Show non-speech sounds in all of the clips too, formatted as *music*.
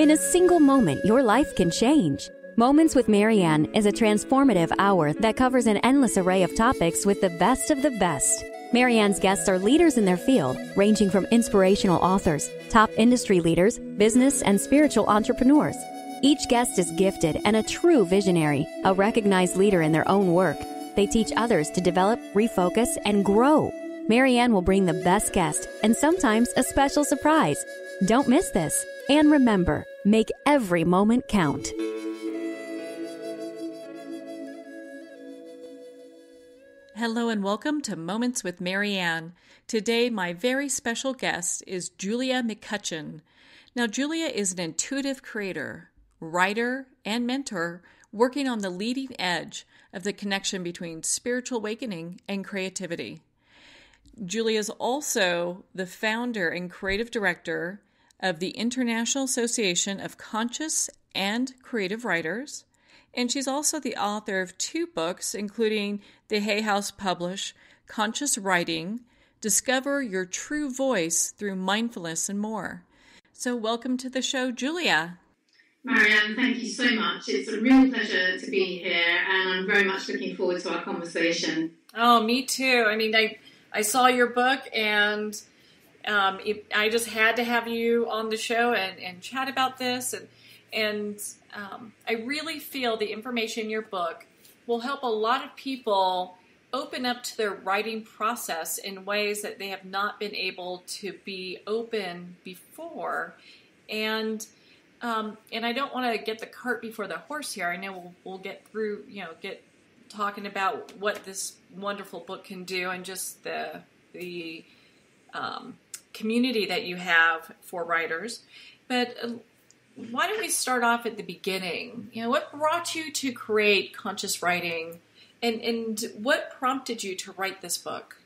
In a single moment, your life can change. Moments with Marianne is a transformative hour that covers an endless array of topics with the best of the best. Marianne's guests are leaders in their field, ranging from inspirational authors, top industry leaders, business, and spiritual entrepreneurs. Each guest is gifted and a true visionary, a recognized leader in their own work. They teach others to develop, refocus, and grow. Marianne will bring the best guest and sometimes a special surprise. Don't miss this. And remember, make every moment count. Hello and welcome to Moments with Marianne. Today, my very special guest is Julia McCutchen. Now, Julia is an intuitive creator, writer, and mentor working on the leading edge of the connection between spiritual awakening and creativity. Julia is also the founder and creative director of the International Association of Conscious and Creative Writers, and she's also the author of two books, including the Hay House Publish Conscious Writing, Discover Your True Voice Through Mindfulness, and more. So, welcome to the show, Julia. Marianne, thank you so much. It's a real pleasure to be here, and I'm very much looking forward to our conversation. Oh, me too. I mean, I I saw your book, and um, it, I just had to have you on the show and, and chat about this, and and um, I really feel the information in your book will help a lot of people open up to their writing process in ways that they have not been able to be open before, and um, and I don't want to get the cart before the horse here. I know we'll, we'll get through, you know, get talking about what this wonderful book can do and just the the um, community that you have for writers. But uh, why don't we start off at the beginning? You know, what brought you to create conscious writing, and and what prompted you to write this book?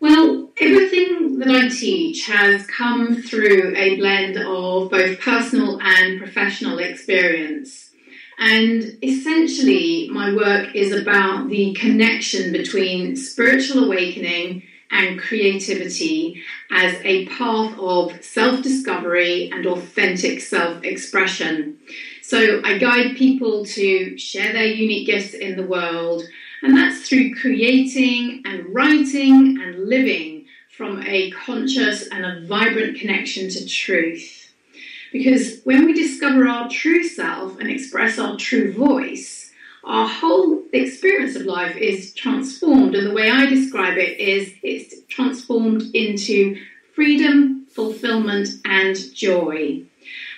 Well, everything that I teach has come through a blend of both personal and professional experience. And essentially, my work is about the connection between spiritual awakening and creativity as a path of self discovery and authentic self expression. So, I guide people to share their unique gifts in the world and that's through creating and writing and living from a conscious and a vibrant connection to truth. Because when we discover our true self and express our true voice, our whole experience of life is transformed. And the way I describe it is it's transformed into freedom, fulfillment, and joy.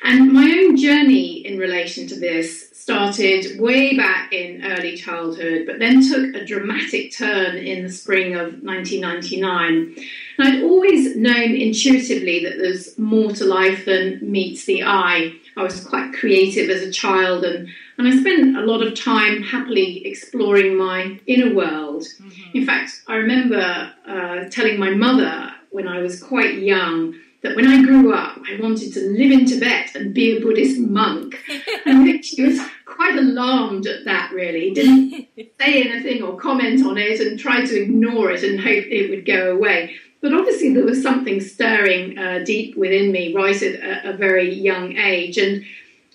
And my own journey in relation to this started way back in early childhood, but then took a dramatic turn in the spring of 1999. And I'd always known intuitively that there's more to life than meets the eye. I was quite creative as a child, and, and I spent a lot of time happily exploring my inner world. Mm-hmm. In fact, I remember uh, telling my mother when I was quite young that when I grew up, I wanted to live in Tibet and be a Buddhist monk. *laughs* and she was quite alarmed at that, really. Didn't *laughs* say anything or comment on it and tried to ignore it and hope it would go away. But obviously, there was something stirring uh, deep within me right at a, a very young age. And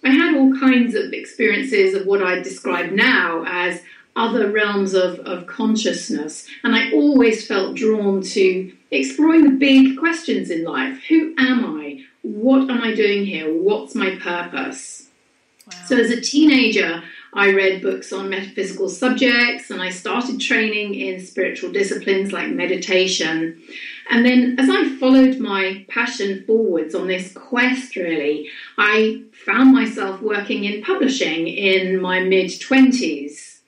I had all kinds of experiences of what I describe now as other realms of, of consciousness. And I always felt drawn to exploring the big questions in life Who am I? What am I doing here? What's my purpose? Wow. So, as a teenager, I read books on metaphysical subjects and I started training in spiritual disciplines like meditation. And then, as I followed my passion forwards on this quest, really, I found myself working in publishing in my mid 20s.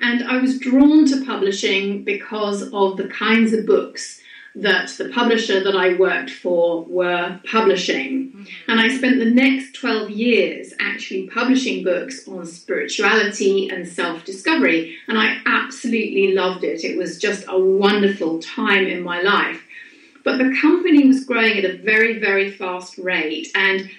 And I was drawn to publishing because of the kinds of books that the publisher that I worked for were publishing. Mm-hmm. And I spent the next 12 years actually publishing books on spirituality and self discovery. And I absolutely loved it. It was just a wonderful time in my life. But the company was growing at a very, very fast rate. And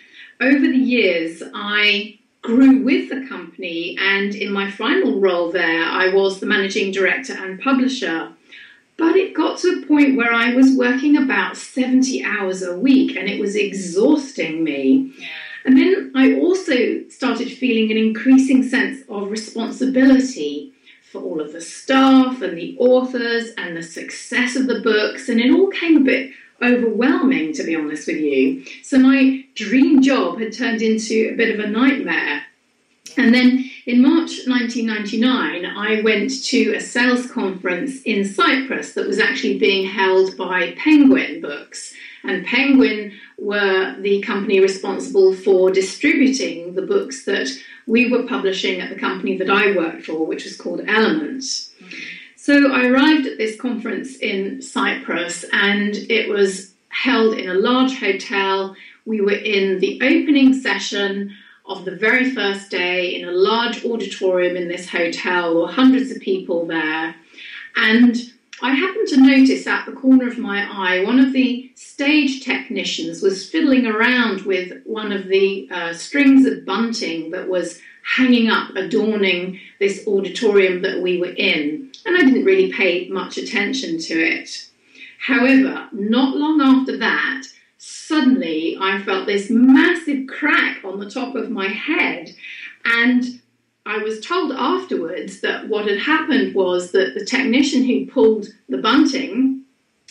over the years, I grew with the company. And in my final role there, I was the managing director and publisher But it got to a point where I was working about 70 hours a week and it was exhausting me. And then I also started feeling an increasing sense of responsibility for all of the staff and the authors and the success of the books. And it all came a bit overwhelming, to be honest with you. So my dream job had turned into a bit of a nightmare. And then in March 1999, I went to a sales conference in Cyprus that was actually being held by Penguin Books. And Penguin were the company responsible for distributing the books that we were publishing at the company that I worked for, which was called Elements. So I arrived at this conference in Cyprus and it was held in a large hotel. We were in the opening session of the very first day in a large auditorium in this hotel. Were hundreds of people there. And I happened to notice at the corner of my eye one of the stage technicians was fiddling around with one of the uh, strings of bunting that was hanging up, adorning this auditorium that we were in. And I didn't really pay much attention to it. However, not long after that, suddenly I felt this massive crack on the top of my head. And I was told afterwards that what had happened was that the technician who pulled the bunting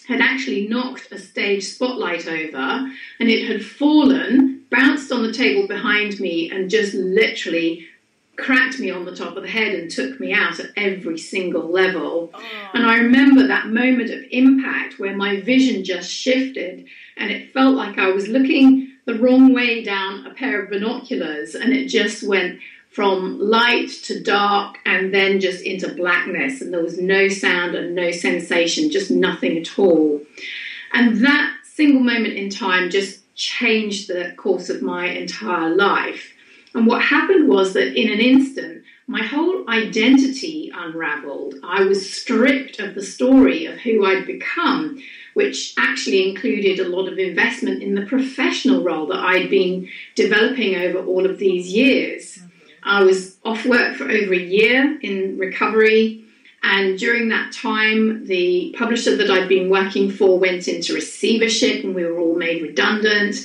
had actually knocked a stage spotlight over and it had fallen, bounced on the table behind me, and just literally cracked me on the top of the head and took me out at every single level. Oh. And I remember that moment of impact where my vision just shifted and it felt like I was looking the wrong way down a pair of binoculars and it just went from light to dark and then just into blackness and there was no sound and no sensation just nothing at all and that single moment in time just changed the course of my entire life and what happened was that in an instant my whole identity unraveled i was stripped of the story of who i'd become which actually included a lot of investment in the professional role that I'd been developing over all of these years. Mm-hmm. I was off work for over a year in recovery. And during that time, the publisher that I'd been working for went into receivership and we were all made redundant.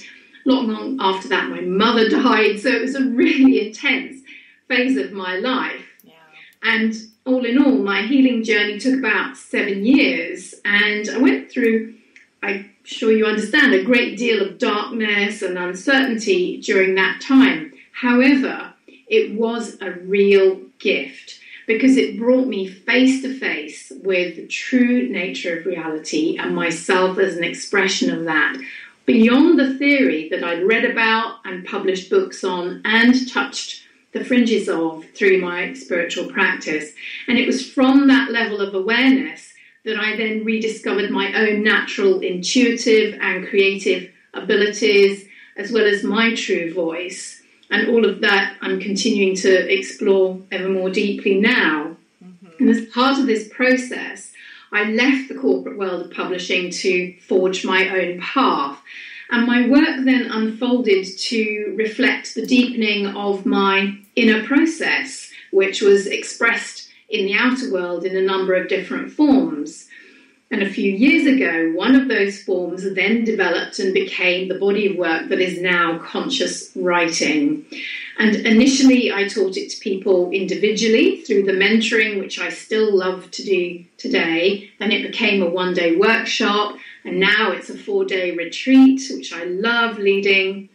Not long after that, my mother died. So it was a really intense phase of my life. Yeah. And all in all, my healing journey took about seven years, and I went through, I'm sure you understand, a great deal of darkness and uncertainty during that time. However, it was a real gift because it brought me face to face with the true nature of reality and myself as an expression of that. Beyond the theory that I'd read about and published books on and touched the fringes of through my spiritual practice. And it was from that level of awareness that I then rediscovered my own natural, intuitive, and creative abilities, as well as my true voice. And all of that I'm continuing to explore ever more deeply now. Mm-hmm. And as part of this process, I left the corporate world of publishing to forge my own path. And my work then unfolded to reflect the deepening of my inner process, which was expressed in the outer world in a number of different forms. And a few years ago, one of those forms then developed and became the body of work that is now conscious writing. And initially, I taught it to people individually through the mentoring, which I still love to do today. Then it became a one day workshop, and now it's a four day retreat, which I love leading.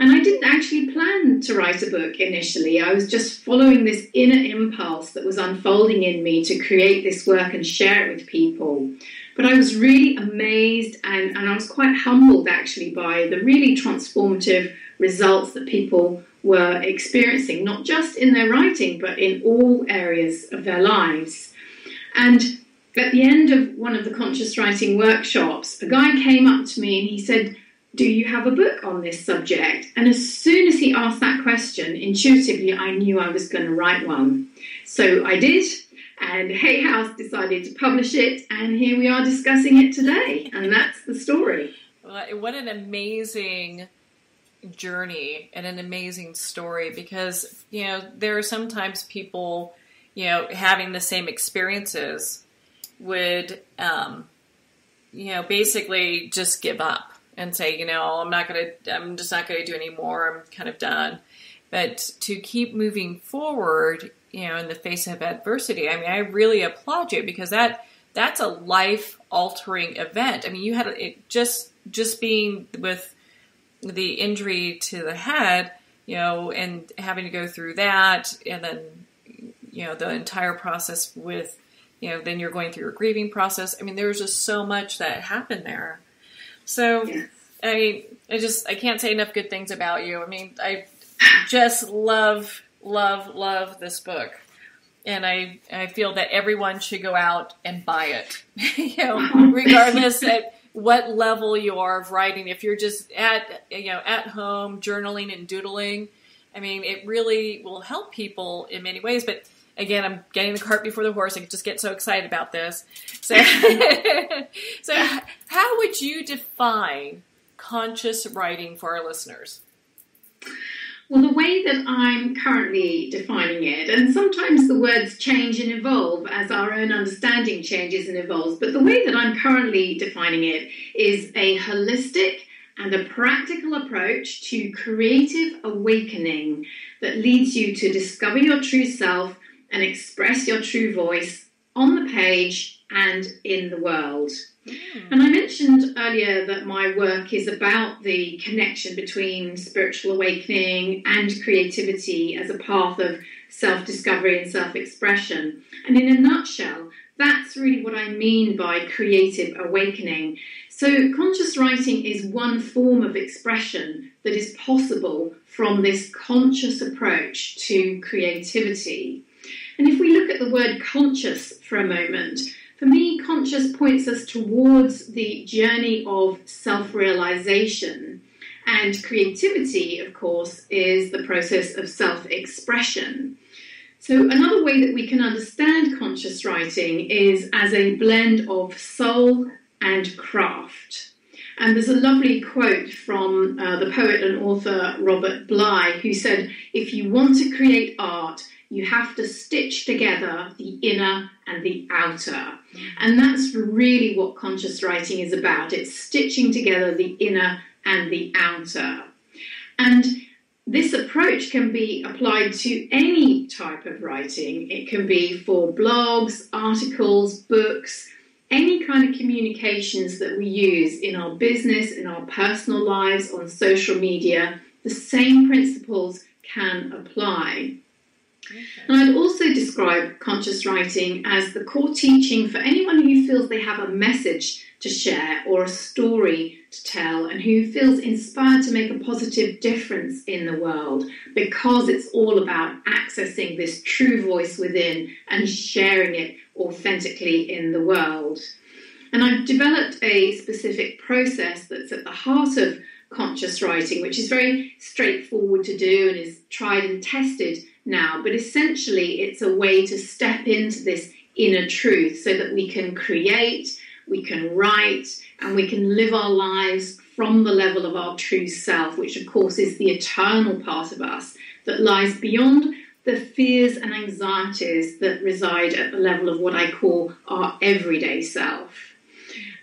And I didn't actually plan to write a book initially. I was just following this inner impulse that was unfolding in me to create this work and share it with people. But I was really amazed and, and I was quite humbled actually by the really transformative results that people were experiencing, not just in their writing, but in all areas of their lives. And at the end of one of the conscious writing workshops, a guy came up to me and he said, Do you have a book on this subject? And as soon as he asked that question, intuitively I knew I was going to write one. So I did, and Hay House decided to publish it, and here we are discussing it today. And that's the story. What an amazing journey and an amazing story because, you know, there are sometimes people, you know, having the same experiences would, um, you know, basically just give up and say, you know, I'm not to, I'm just not to do anymore. I'm kind of done. But to keep moving forward, you know, in the face of adversity, I mean, I really applaud you because that that's a life altering event. I mean, you had it just just being with the injury to the head, you know, and having to go through that, and then you know the entire process with, you know, then you're going through your grieving process. I mean, there was just so much that happened there. So, yes. I mean, I just I can't say enough good things about you. I mean, I just love, love, love this book. And I, I feel that everyone should go out and buy it, *laughs* you know, regardless *laughs* at what level you are of writing. If you're just at, you know, at home journaling and doodling, I mean, it really will help people in many ways. But again, I'm getting the cart before the horse. I just get so excited about this. So, *laughs* so how would you define conscious writing for our listeners? Well, the way that I'm currently defining it, and sometimes the words change and evolve as our own understanding changes and evolves, but the way that I'm currently defining it is a holistic and a practical approach to creative awakening that leads you to discover your true self and express your true voice on the page and in the world. Mm. And I mentioned earlier that my work is about the connection between spiritual awakening and creativity as a path of self discovery and self expression. And in a nutshell, that's really what I mean by creative awakening. So, conscious writing is one form of expression that is possible from this conscious approach to creativity. And if we look at the word conscious for a moment, for me, conscious points us towards the journey of self realization. And creativity, of course, is the process of self expression. So, another way that we can understand conscious writing is as a blend of soul and craft. And there's a lovely quote from uh, the poet and author Robert Bly, who said, If you want to create art, you have to stitch together the inner and the outer. And that's really what conscious writing is about. It's stitching together the inner and the outer. And this approach can be applied to any type of writing. It can be for blogs, articles, books, any kind of communications that we use in our business, in our personal lives, on social media. The same principles can apply. And I'd also describe conscious writing as the core teaching for anyone who feels they have a message to share or a story to tell and who feels inspired to make a positive difference in the world because it's all about accessing this true voice within and sharing it authentically in the world. And I've developed a specific process that's at the heart of conscious writing, which is very straightforward to do and is tried and tested now, but essentially it's a way to step into this inner truth so that we can create, we can write, and we can live our lives from the level of our true self, which of course is the eternal part of us that lies beyond the fears and anxieties that reside at the level of what I call our everyday self.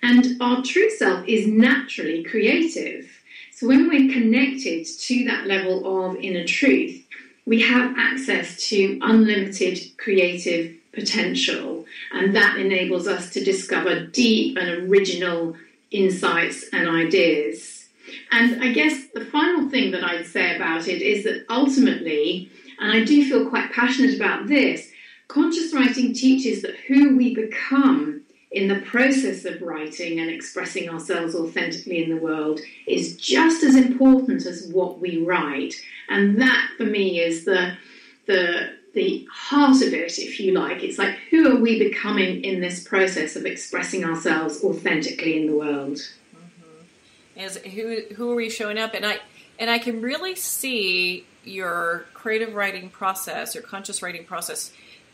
And our true self is naturally creative. So when we're connected to that level of inner truth, we have access to unlimited creative potential, and that enables us to discover deep and original insights and ideas. And I guess the final thing that I'd say about it is that ultimately, and I do feel quite passionate about this, conscious writing teaches that who we become in the process of writing and expressing ourselves authentically in the world is just as important as what we write. And that for me is the the the heart of it, if you like. It's like who are we becoming in this process of expressing ourselves authentically in the world? Mm-hmm. As who who are we showing up? And I and I can really see your creative writing process, your conscious writing process,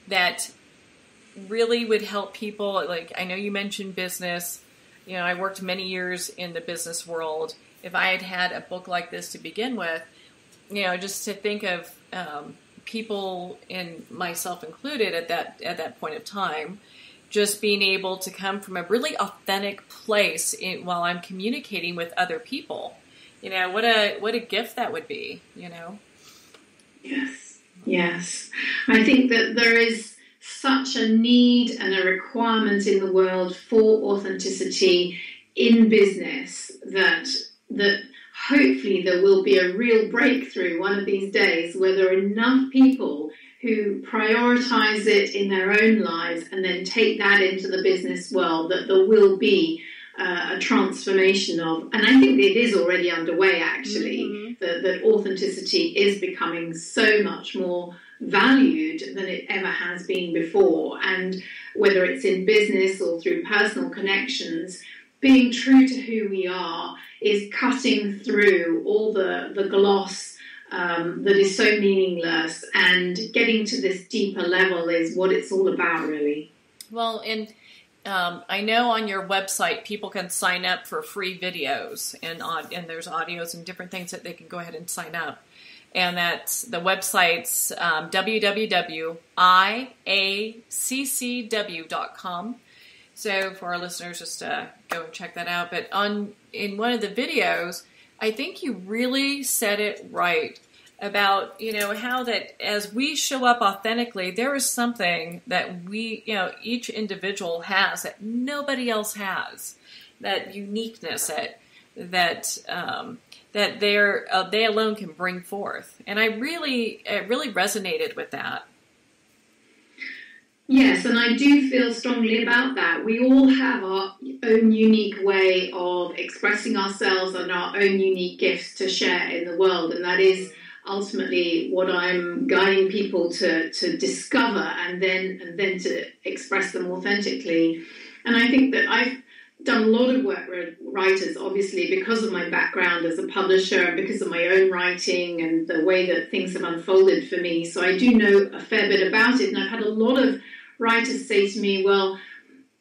that really would help people. Like I know you mentioned business. You know, I worked many years in the business world. If I had had a book like this to begin with, you know, just to think of um, people and myself included at that at that point of time, just being able to come from a really authentic place in, while I'm communicating with other people. You know, what a what a gift that would be, you know. Yes. Yes. I think that there is such a need and a requirement in the world for authenticity in business that that hopefully there will be a real breakthrough one of these days where there are enough people who prioritize it in their own lives and then take that into the business world that there will be uh, a transformation of and i think it is already underway actually mm-hmm. that, that authenticity is becoming so much more valued than it ever has been before and whether it's in business or through personal connections being true to who we are is cutting through all the, the gloss um, that is so meaningless and getting to this deeper level is what it's all about, really. Well, and um, I know on your website people can sign up for free videos and and there's audios and different things that they can go ahead and sign up. And that's the website's um, www.iaccw.com. So for our listeners, just uh, go and check that out. But on in one of the videos, I think you really said it right about you know how that as we show up authentically, there is something that we you know each individual has that nobody else has. That uniqueness that that um, that they're uh, they alone can bring forth, and I really it really resonated with that. Yes, and I do feel strongly about that. We all have our own unique way of expressing ourselves and our own unique gifts to share in the world, and that is ultimately what I'm guiding people to, to discover and then and then to express them authentically. And I think that I've done a lot of work with writers, obviously, because of my background as a publisher and because of my own writing and the way that things have unfolded for me. So I do know a fair bit about it, and I've had a lot of writers say to me, well,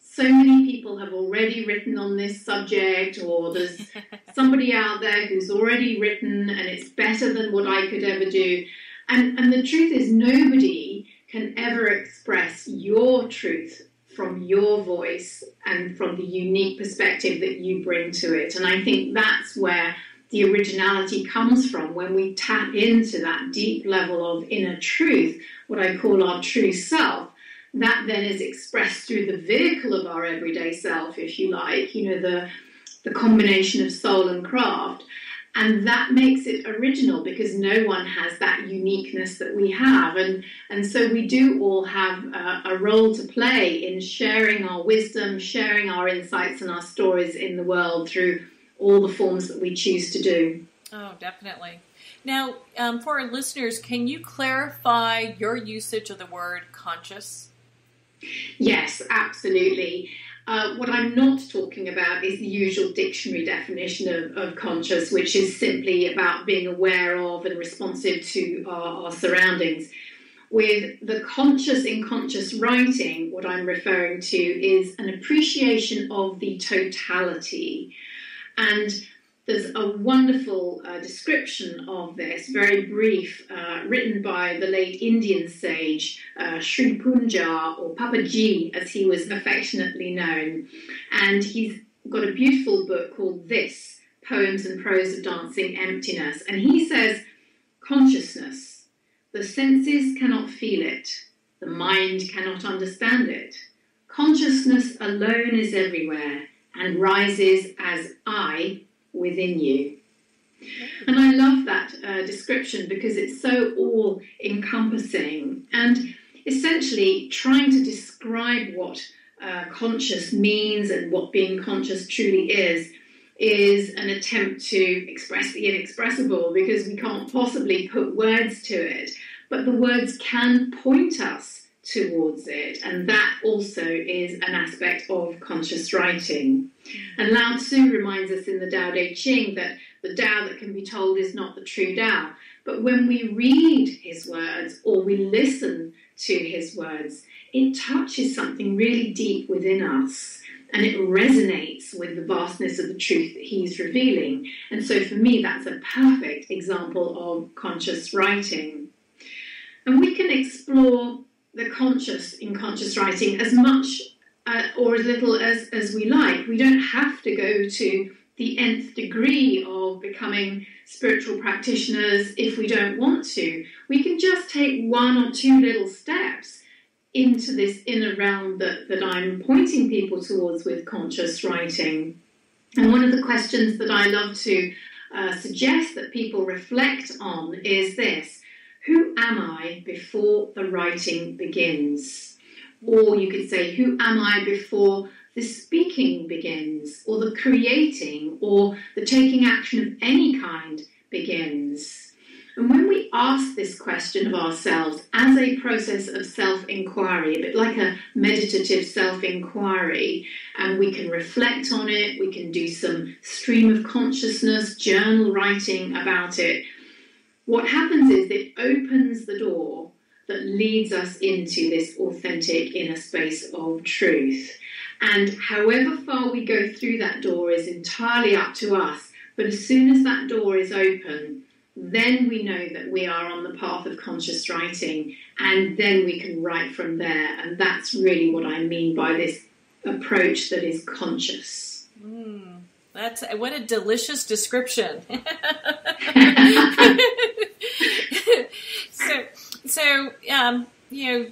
so many people have already written on this subject, or there's *laughs* somebody out there who's already written and it's better than what I could ever do. And, and the truth is, nobody can ever express your truth from your voice and from the unique perspective that you bring to it. And I think that's where the originality comes from when we tap into that deep level of inner truth, what I call our true self that then is expressed through the vehicle of our everyday self, if you like, you know, the, the combination of soul and craft. And that makes it original because no one has that uniqueness that we have. And, and so we do all have a, a role to play in sharing our wisdom, sharing our insights and our stories in the world through all the forms that we choose to do. Oh, definitely. Now, um, for our listeners, can you clarify your usage of the word conscious? Yes, absolutely. Uh, what I'm not talking about is the usual dictionary definition of, of, conscious, which is simply about being aware of and responsive to our, our surroundings. With the conscious in conscious writing, what I'm referring to is an appreciation of the totality. And there's a wonderful uh, description of this, very brief, uh, written by the late Indian sage uh, Sri Poonja, or Papaji as he was affectionately known. And he's got a beautiful book called This Poems and Prose of Dancing Emptiness. And he says, Consciousness, the senses cannot feel it, the mind cannot understand it. Consciousness alone is everywhere and rises as I within you. And I love that uh, description because it's so all encompassing and essentially trying to describe what uh, conscious means and what being conscious truly is is an attempt to express the inexpressible because we can't possibly put words to it. But the words can point us towards it, and that also is an aspect of conscious writing. And Lao Tzu reminds us in the Tao Te Ching that the Tao that can be told is not the true Tao. But when we read his words or we listen to his words, it touches something really deep within us and it resonates with the vastness of the truth that he's revealing. And so for me, that's a perfect example of conscious writing. And we can explore the conscious in conscious writing as much uh, or as little as, as we like. We don't have to go to the nth degree of becoming spiritual practitioners if we don't want to. We can just take one or two little steps into this inner realm that, that I'm pointing people towards with conscious writing. And one of the questions that I love to uh, suggest that people reflect on is this Who am I before the writing begins? Or you could say, Who am I before the speaking begins, or the creating, or the taking action of any kind begins? And when we ask this question of ourselves as a process of self inquiry, a bit like a meditative self inquiry, and we can reflect on it, we can do some stream of consciousness, journal writing about it, what happens is it opens the door that leads us into this authentic inner space of truth. And however far we go through that door is entirely up to us. But as soon as that door is open, then we know that we are on the path of conscious writing, and then we can write from there. And that's really what I mean by this approach that is conscious. That's what a delicious description. *laughs* so, so um, you know,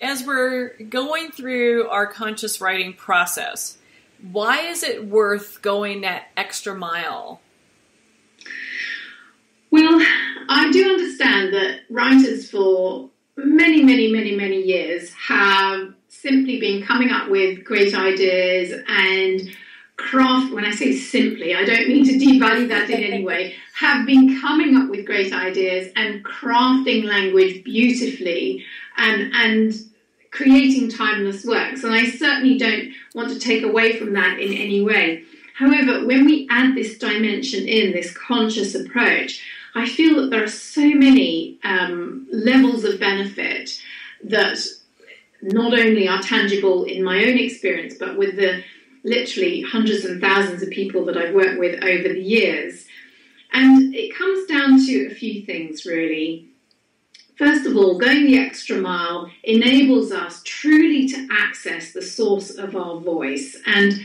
as we're going through our conscious writing process, why is it worth going that extra mile? Well, I do understand that writers for many, many, many, many years have simply been coming up with great ideas and craft, when I say simply, I don't mean to devalue that in any way, *laughs* have been coming up with great ideas and crafting language beautifully and, and creating timeless works. And I certainly don't want to take away from that in any way. However, when we add this dimension in, this conscious approach, I feel that there are so many um, levels of benefit that not only are tangible in my own experience, but with the literally hundreds and thousands of people that I've worked with over the years. And it comes down to a few things, really. First of all, going the extra mile enables us truly to access the source of our voice. And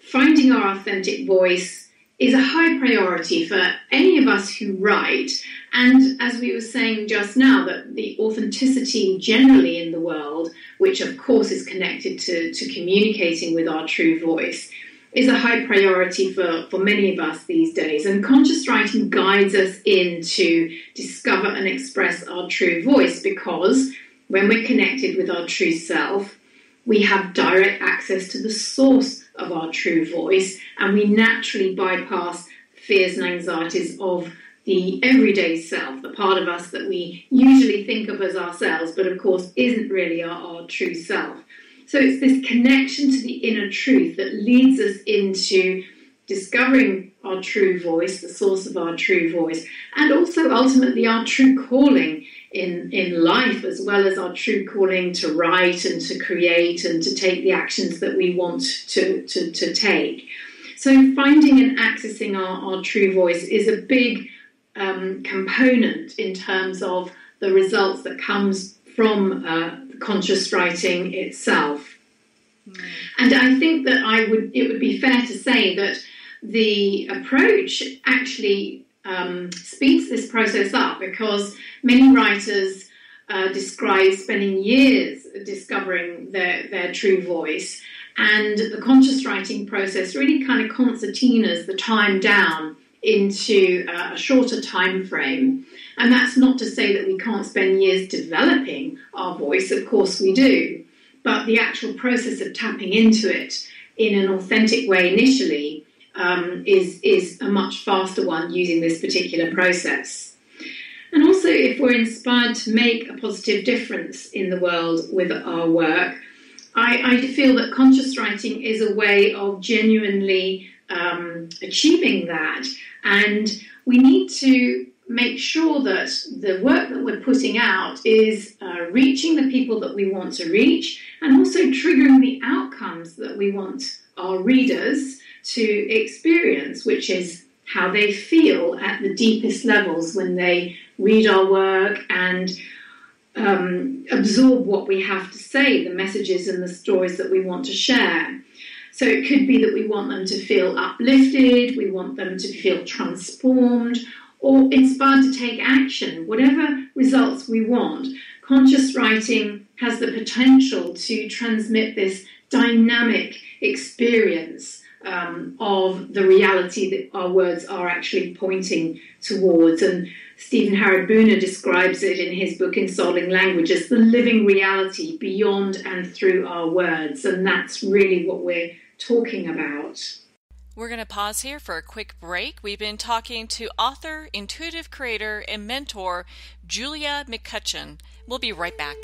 finding our authentic voice is a high priority for any of us who write. And as we were saying just now, that the authenticity generally in the world, which of course is connected to, to communicating with our true voice, is a high priority for, for many of us these days. And conscious writing guides us in to discover and express our true voice because when we're connected with our true self, we have direct access to the source of our true voice, and we naturally bypass fears and anxieties of the everyday self, the part of us that we usually think of as ourselves, but of course isn't really our, our true self. So it's this connection to the inner truth that leads us into discovering our true voice, the source of our true voice, and also ultimately our true calling in, in life, as well as our true calling to write and to create and to take the actions that we want to, to, to take. So, finding and accessing our, our true voice is a big um, component in terms of the results that comes from uh, conscious writing itself. Mm. And I think that I would it would be fair to say that the approach actually um, speeds this process up because many writers uh, describe spending years discovering their, their true voice. And the conscious writing process really kind of concertinas the time down into a shorter time frame. And that's not to say that we can't spend years developing our voice, of course we do. But the actual process of tapping into it in an authentic way initially um, is, is a much faster one using this particular process. And also, if we're inspired to make a positive difference in the world with our work, I, I feel that conscious writing is a way of genuinely um, achieving that. And we need to make sure that the work that we're putting out is uh, reaching the people that we want to reach and also triggering the outcomes that we want our readers to experience, which is how they feel at the deepest levels when they read our work and um, absorb what we have to say, the messages and the stories that we want to share. So it could be that we want them to feel uplifted, we want them to feel transformed, or inspired to take action, whatever results we want. Conscious writing has the potential to transmit this dynamic experience um, of the reality that our words are actually pointing towards. And Stephen Harrod Buhner describes it in his book Ensouling Language as the living reality beyond and through our words. And that's really what we're talking about. We're going to pause here for a quick break. We've been talking to author, intuitive creator, and mentor Julia McCutchen. We'll be right back.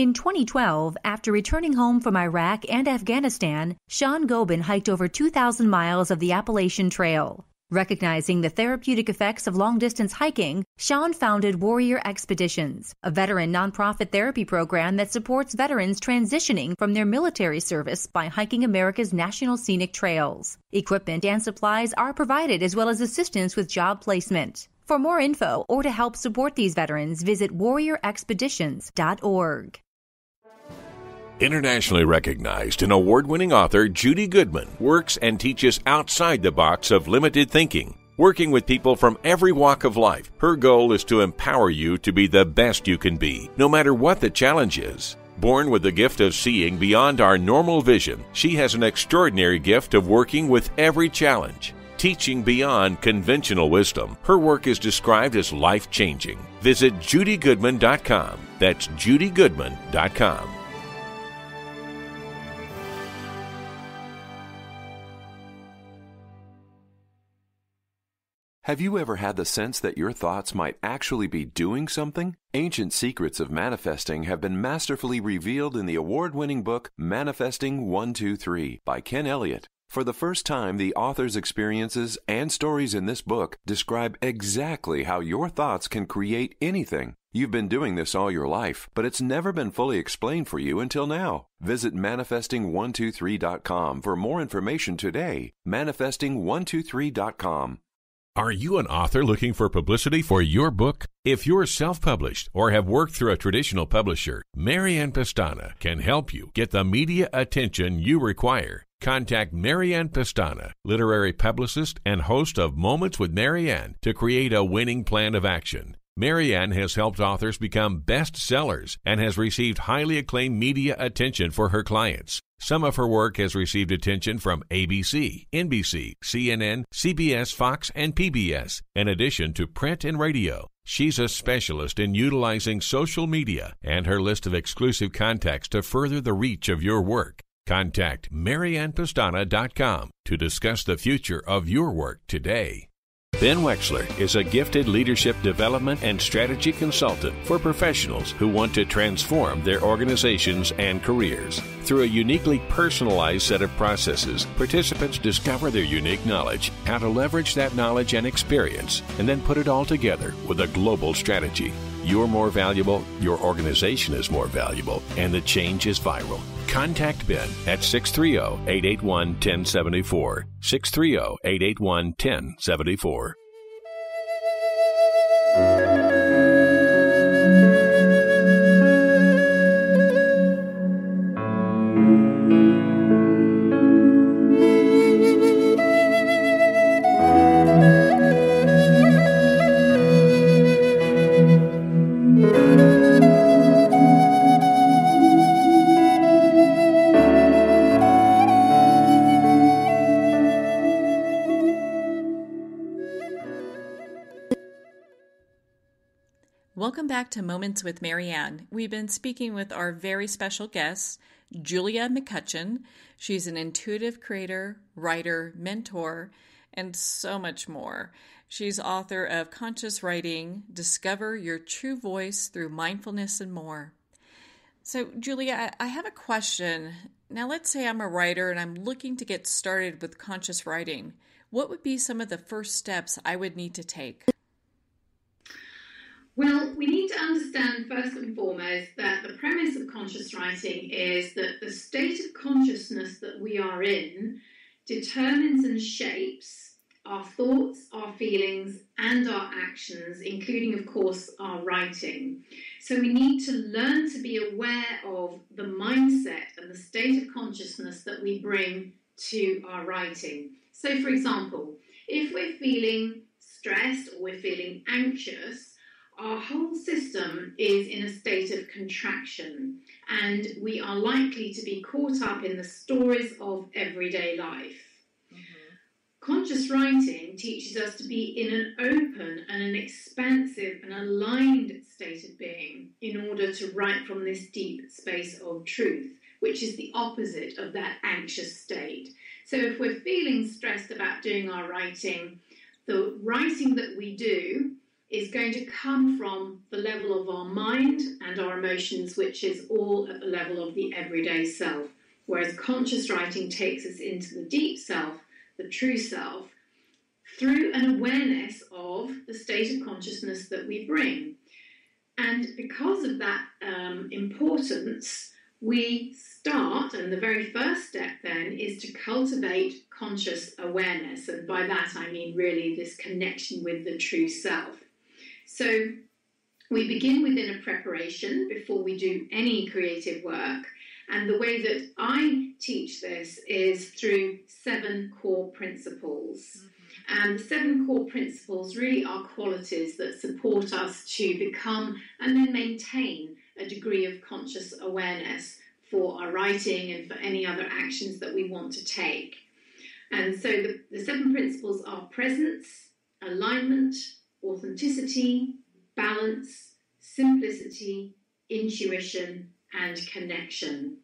In 2012, after returning home from Iraq and Afghanistan, Sean Gobin hiked over 2,000 miles of the Appalachian Trail. Recognizing the therapeutic effects of long distance hiking, Sean founded Warrior Expeditions, a veteran nonprofit therapy program that supports veterans transitioning from their military service by hiking America's national scenic trails. Equipment and supplies are provided as well as assistance with job placement. For more info or to help support these veterans, visit warriorexpeditions.org. Internationally recognized and award winning author Judy Goodman works and teaches outside the box of limited thinking. Working with people from every walk of life, her goal is to empower you to be the best you can be, no matter what the challenge is. Born with the gift of seeing beyond our normal vision, she has an extraordinary gift of working with every challenge. Teaching beyond conventional wisdom, her work is described as life changing. Visit judygoodman.com. That's judygoodman.com. Have you ever had the sense that your thoughts might actually be doing something? Ancient secrets of manifesting have been masterfully revealed in the award winning book Manifesting 123 by Ken Elliott. For the first time, the author's experiences and stories in this book describe exactly how your thoughts can create anything. You've been doing this all your life, but it's never been fully explained for you until now. Visit manifesting123.com for more information today. Manifesting123.com. Are you an author looking for publicity for your book? If you're self published or have worked through a traditional publisher, Marianne Pestana can help you get the media attention you require. Contact Marianne Pestana, literary publicist and host of Moments with Marianne, to create a winning plan of action. Marianne has helped authors become bestsellers and has received highly acclaimed media attention for her clients. Some of her work has received attention from ABC, NBC, CNN, CBS, Fox, and PBS, in addition to print and radio. She's a specialist in utilizing social media and her list of exclusive contacts to further the reach of your work. Contact MariannePestana.com to discuss the future of your work today. Ben Wexler is a gifted leadership development and strategy consultant for professionals who want to transform their organizations and careers. Through a uniquely personalized set of processes, participants discover their unique knowledge, how to leverage that knowledge and experience, and then put it all together with a global strategy. You're more valuable, your organization is more valuable, and the change is viral. Contact Ben at 630 881 1074. 630 881 1074. Back to Moments with Marianne. We've been speaking with our very special guest, Julia McCutchen. She's an intuitive creator, writer, mentor, and so much more. She's author of Conscious Writing, Discover Your True Voice Through Mindfulness and more. So, Julia, I have a question. Now, let's say I'm a writer and I'm looking to get started with conscious writing. What would be some of the first steps I would need to take? Well, we need to understand first and foremost that the premise of conscious writing is that the state of consciousness that we are in determines and shapes our thoughts, our feelings, and our actions, including, of course, our writing. So we need to learn to be aware of the mindset and the state of consciousness that we bring to our writing. So, for example, if we're feeling stressed or we're feeling anxious, our whole system is in a state of contraction, and we are likely to be caught up in the stories of everyday life. Mm-hmm. Conscious writing teaches us to be in an open and an expansive and aligned state of being in order to write from this deep space of truth, which is the opposite of that anxious state. So, if we're feeling stressed about doing our writing, the writing that we do is going to come from the level of our mind and our emotions, which is all at the level of the everyday self. Whereas conscious writing takes us into the deep self, the true self, through an awareness of the state of consciousness that we bring. And because of that um, importance, we start, and the very first step then is to cultivate conscious awareness. And by that I mean really this connection with the true self. So we begin within a preparation before we do any creative work. And the way that I teach this is through seven core principles. Mm-hmm. And the seven core principles really are qualities that support us to become and then maintain a degree of conscious awareness for our writing and for any other actions that we want to take. And so the, the seven principles are presence, alignment, authenticity, balance, simplicity, intuition, and connection.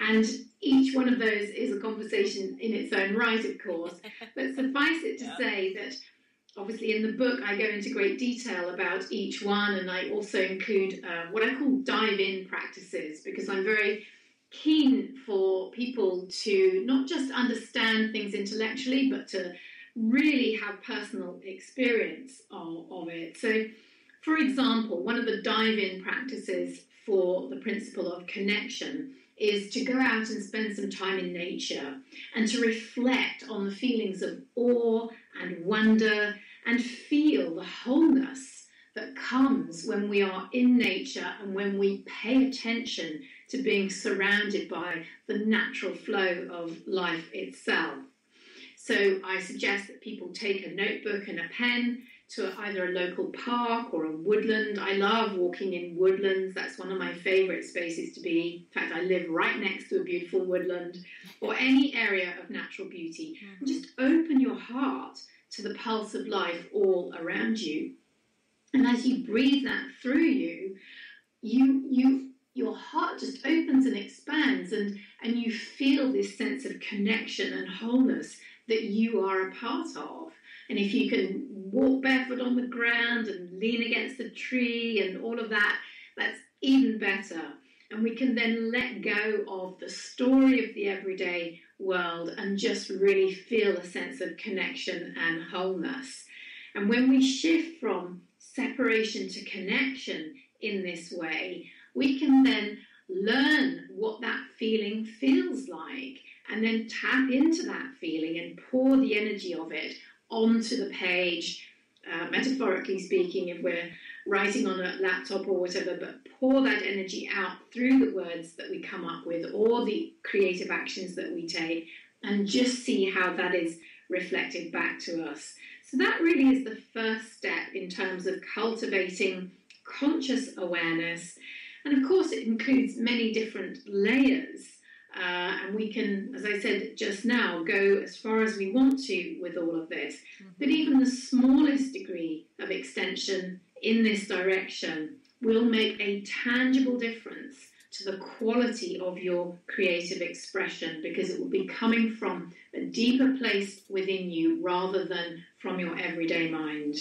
And each one of those is a conversation in its own right, of course. *laughs* But suffice it to yeah. say that obviously in the book I go into great detail about each one, and I also include uh, what I call dive in practices because I'm very keen for people to not just understand things intellectually, but to really have personal experience of, of it. So, for example, one of the dive in practices for the principle of connection is to go out and spend some time in nature and to reflect on the feelings of awe and wonder and feel the wholeness that comes when we are in nature and when we pay attention to being surrounded by the natural flow of life itself. So I suggest that people take a notebook and a pen to either a local park or a woodland. I love walking in woodlands. That's one of my favourite spaces to be. In fact, I live right next to a beautiful woodland or any area of natural beauty. Mm-hmm. Just open your heart to the pulse of life all around you. And as you breathe that through you, you you your heart just opens and expands and, and you feel this sense of connection and wholeness that you are a part of. And if you can walk barefoot on the ground and lean against a tree and all of that, that's even better. And we can then let go of the story of the everyday world and just really feel a sense of connection and wholeness. And when we shift from separation to connection in this way, we can then learn what that feeling feels like and then tap into that feeling and pour the energy of it onto the page, uh, metaphorically speaking, if we're writing on a laptop or whatever, but pour that energy out through the words that we come up with or the creative actions that we take and just see how that is reflected back to us. So, that really is the first step in terms of cultivating conscious awareness. And of course, it includes many different layers uh, and we can, as I said just now, go as far as we want to with all of this. Mm-hmm. But even the smallest degree of extension in this direction will make a tangible difference to the quality of your creative expression because it will be coming from a deeper place within you rather than from your everyday mind.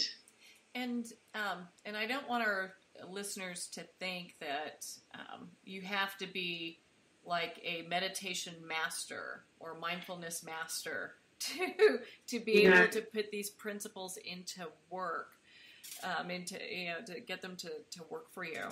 And um, and I don't want our listeners to think that um, you have to be like a meditation master or mindfulness master *laughs* to to be yeah. able to put these principles into work, um, into you know to get them to, to work for you.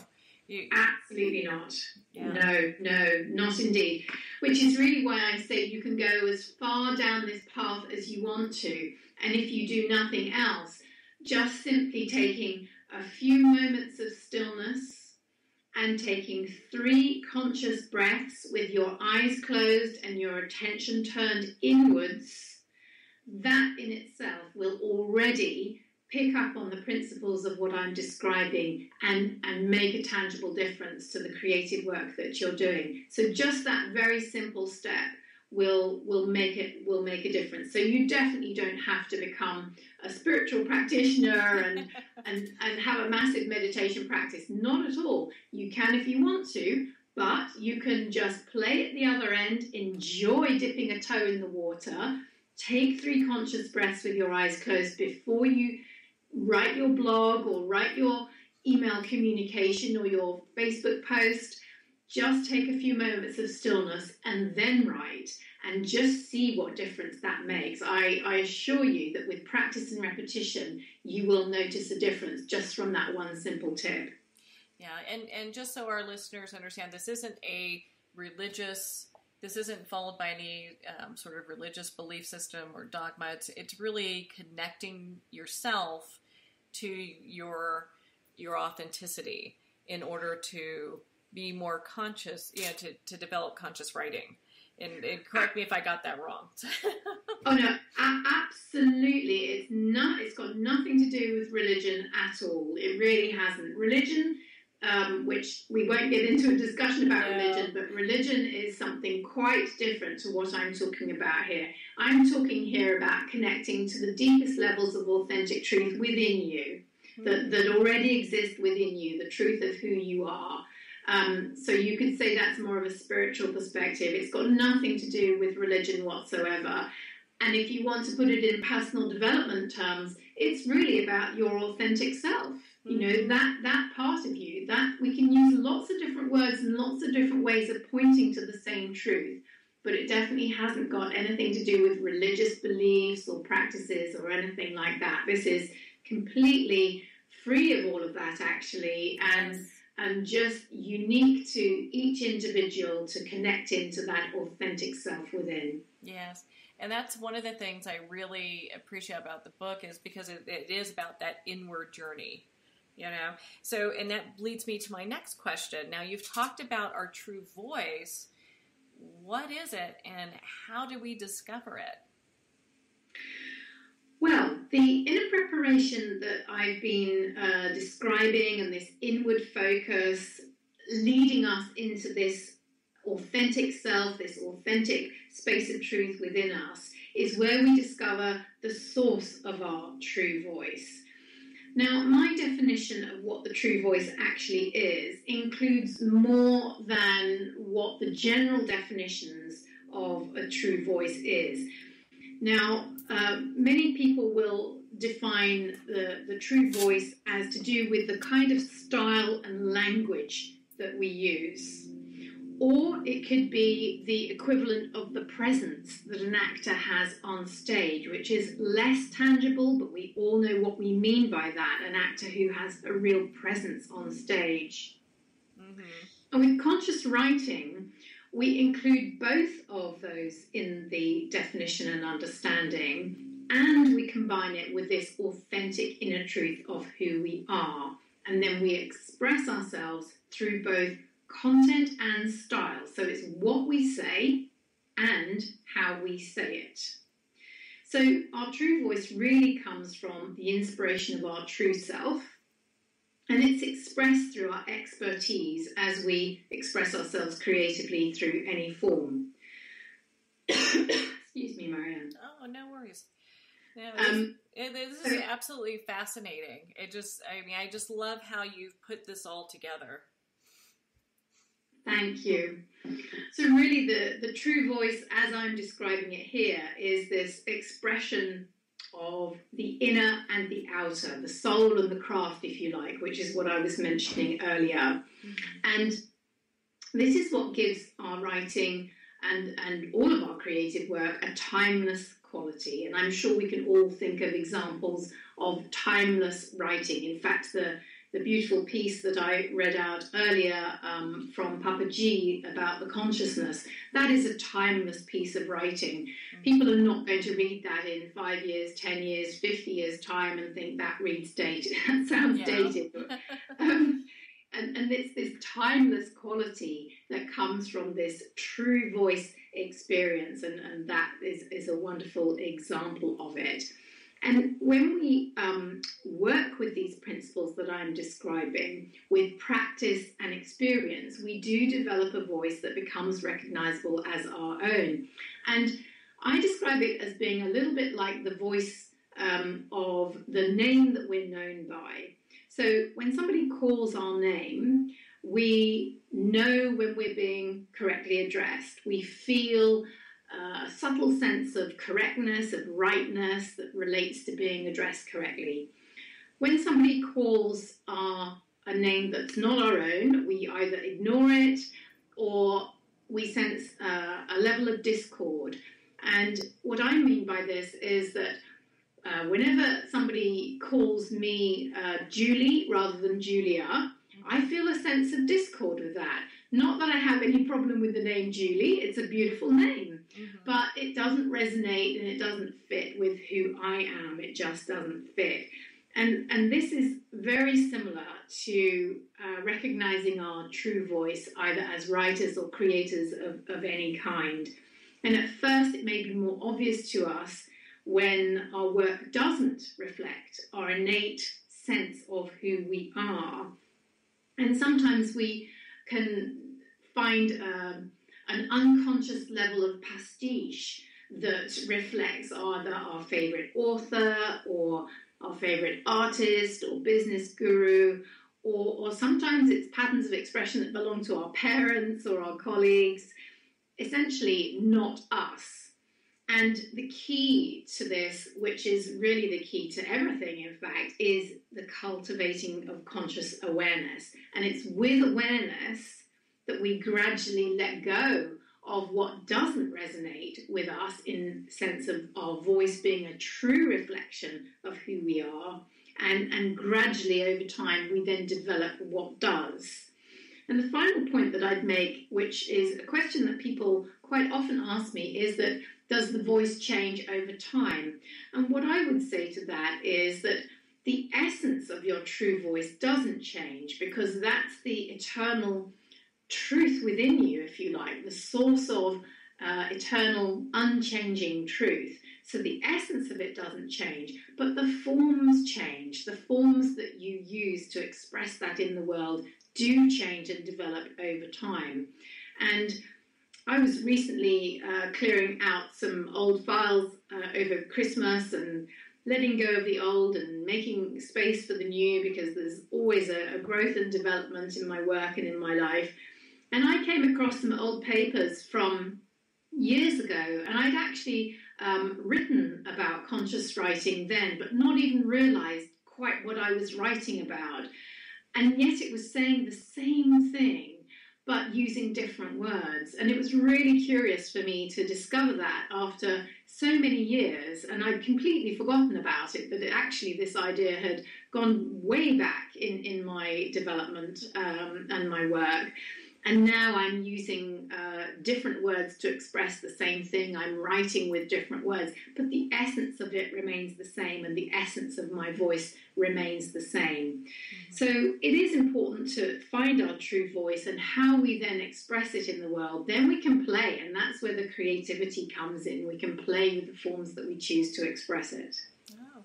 you Absolutely not. Yeah. No, no, not indeed. Which is really why I say you can go as far down this path as you want to, and if you do nothing else, just simply taking a few moments of stillness and taking three conscious breaths with your eyes closed and your attention turned inwards, that in itself will already pick up on the principles of what I'm describing and, and make a tangible difference to the creative work that you're doing. So, just that very simple step will will make it will make a difference. So you definitely don't have to become a spiritual practitioner and *laughs* and and have a massive meditation practice. Not at all. You can if you want to, but you can just play at the other end, enjoy dipping a toe in the water, take three conscious breaths with your eyes closed before you write your blog or write your email communication or your Facebook post just take a few moments of stillness and then write and just see what difference that makes. I, I, assure you that with practice and repetition, you will notice a difference just from that one simple tip. Yeah, and, and just so our listeners understand, this isn't a religious, this isn't followed by any um, sort of religious belief system or dogma. It's, it's really connecting yourself to your your authenticity in order to be more conscious, know, to, to develop conscious writing. And, and correct me if I got that wrong. *laughs* oh no, absolutely. It's not. It's got nothing to do with religion at all. It really hasn't. Religion, um, which we won't get into a discussion about religion, but religion is something quite different to what I'm talking about here. I'm talking here about connecting to the deepest levels of authentic truth within you, that, that already exist within you, the truth of who you are. Um, so you could say that's more of a spiritual perspective. It's got nothing to do with religion whatsoever. And if you want to put it in personal development terms, it's really about your authentic self. You know, mm-hmm. that, that part of you, that we can use lots of different words and lots of different ways of pointing to the same truth, but it definitely hasn't got anything to do with religious beliefs or practices or anything like that. This is completely free of all of that, actually. And and just unique to each individual to connect into that authentic self within. Yes. And that's one of the things I really appreciate about the book is because it, it is about that inward journey. You know, so and that leads me to my next question. Now, you've talked about our true voice. What is it, and how do we discover it? Well, the inner preparation that I've been uh, describing and this inward focus leading us into this authentic self, this authentic space of truth within us, is where we discover the source of our true voice. Now, my definition of what the true voice actually is includes more than what the general definitions of a true voice is. Now, uh, many people will define the, the true voice as to do with the kind of style and language that we use. Or it could be the equivalent of the presence that an actor has on stage, which is less tangible, but we all know what we mean by that an actor who has a real presence on stage. Mm-hmm. And with conscious writing, we include both of those in the definition and understanding, and we combine it with this authentic inner truth of who we are. And then we express ourselves through both content and style. So it's what we say and how we say it. So our true voice really comes from the inspiration of our true self and it's expressed through our expertise as we express ourselves creatively through any form. *coughs* Excuse me, Marianne. Oh, no worries. Yeah, um, it, this is absolutely fascinating. It just, I mean, I just love how you've put this all together. Thank you. So, really, the, the true voice, as I'm describing it here, is this expression of the inner and the outer, the soul and the craft, if you like, which is what I was mentioning earlier. Mm-hmm. And this is what gives our writing and, and all of our creative work a timeless quality. And I'm sure we can all think of examples of timeless writing. In fact, the the beautiful piece that I read out earlier um, from Papaji about the consciousness, that is a timeless piece of writing. Mm-hmm. People are not going to read that in five years, 10 years, 50 years' time and think that reads dated. *laughs* that sounds yeah. dated. *laughs* um, and, and it's this timeless quality that comes from this true voice experience, and, and that is, is a wonderful example of it. And when we um, work with these principles that I'm describing with practice and experience, we do develop a voice that becomes recognizable as our own. And I describe it as being a little bit like the voice um, of the name that we're known by. So when somebody calls our name, we know when we're being correctly addressed. We feel a subtle sense of correctness, of rightness that relates to being addressed correctly. When somebody calls our, a name that's not our own, we either ignore it or we sense a level of discord. And what I mean by this is that uh, whenever somebody calls me uh, Julie rather than Julia, I feel a sense of discord with that. Not that I have any problem with the name Julie, it's a beautiful name, mm-hmm. but it doesn't resonate and it doesn't fit with who I am. It just doesn't fit. And, and this is very similar to uh, recognizing our true voice, either as writers or creators of, of any kind. And at first, it may be more obvious to us when our work doesn't reflect our innate sense of who we are. And sometimes we can find um, an unconscious level of pastiche that reflects either our favorite author or our favorite artist or business guru, or, or sometimes it's patterns of expression that belong to our parents or our colleagues, essentially not us. And the key to this, which is really the key to everything, in fact, is the cultivating of conscious awareness. And it's with awareness that we gradually let go of what doesn't resonate with us in sense of our voice being a true reflection of who we are. And, and gradually over time, we then develop what does. And the final point that I'd make, which is a question that people quite often ask me, is that does the voice change over time? And what I would say to that is that the essence of your true voice doesn't change because that's the eternal truth within you, if you like, the source of uh, eternal, unchanging truth. So the essence of it doesn't change, but the forms change. The forms that you use to express that in the world do change and develop over time. And I was recently uh, clearing out some old files uh, over Christmas and letting go of the old and making space for the new because there's always a, a, growth and development in my work and in my life. And I came across some old papers from years ago, and I'd actually um, written about conscious writing then, but not even realized quite what I was writing about. And yet it was saying the same thing but using different words. And it was really curious for me to discover that after so many years, and I'd completely forgotten about it, that it actually this idea had gone way back in, in my development um, and my work. And now I'm using uh, different words to express the same thing. I'm writing with different words, but the essence of it remains the same, and the essence of my voice remains the same. Mm-hmm. So it is important to find our true voice and how we then express it in the world. Then we can play, and that's where the creativity comes in. We can play with the forms that we choose to express it. Oh,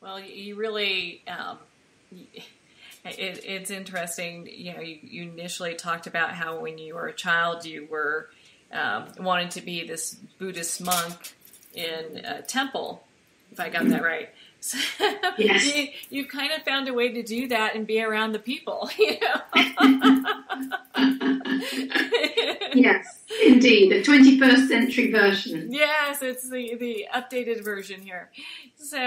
well, you really. Um, it, it's interesting. You know, you, you, initially talked about how when you were a child, you were um, wanted to be this Buddhist monk in a temple, if I got that right. *laughs* So yes. you, you kind of found a way to do that and be around the people, *laughs* you know. *laughs* yes, indeed, the 21st century version. Yes, it's the the updated version here. So,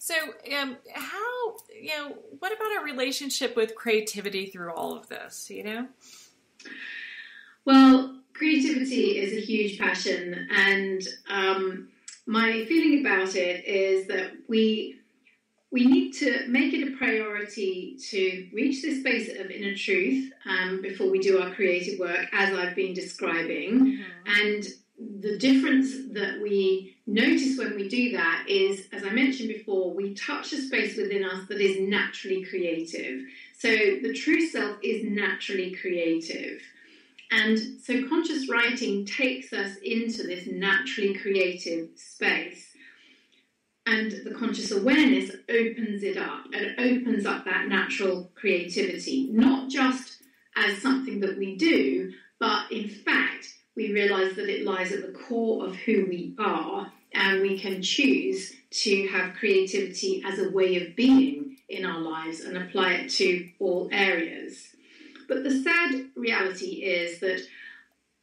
so um, how you know? What about our relationship with creativity through all of this? You know. Well, creativity is a huge passion, and um, my feeling about it is that we we need to make it a priority to reach this space of inner truth um, before we do our creative work, as I've been describing. Mm-hmm. And the difference that we notice when we do that is, as I mentioned before, we touch a space within us that is naturally creative. So the true self is naturally creative. And so conscious writing takes us into this naturally creative space and the conscious awareness opens it up and opens up that natural creativity, not just as something that we do, but in fact, we realize that it lies at the core of who we are, and we can choose to have creativity as a way of being in our lives and apply it to all areas. But the sad reality is that